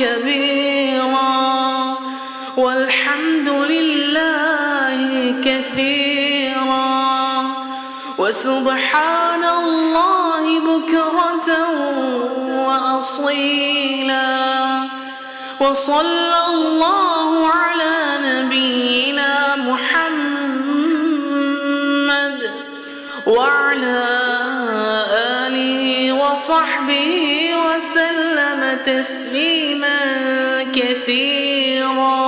كبيرا والحمد لله كثيرا. وسبحان الله بكرة وأصيلا. وصلى الله على نبينا محمد وعلى وصحبه وسلم تسليما كثيرا.